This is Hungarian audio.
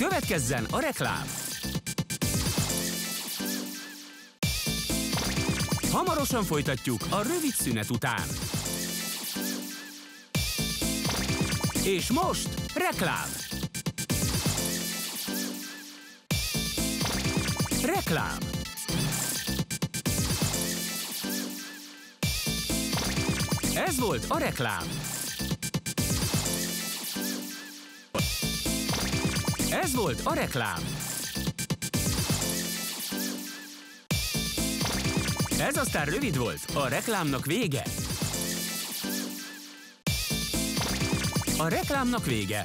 Következzen a reklám. Hamarosan folytatjuk a rövid szünet után. És most reklám. Reklám. Ez volt a reklám. Ez volt a reklám. Ez aztán rövid volt, a reklámnak vége. A reklámnak vége.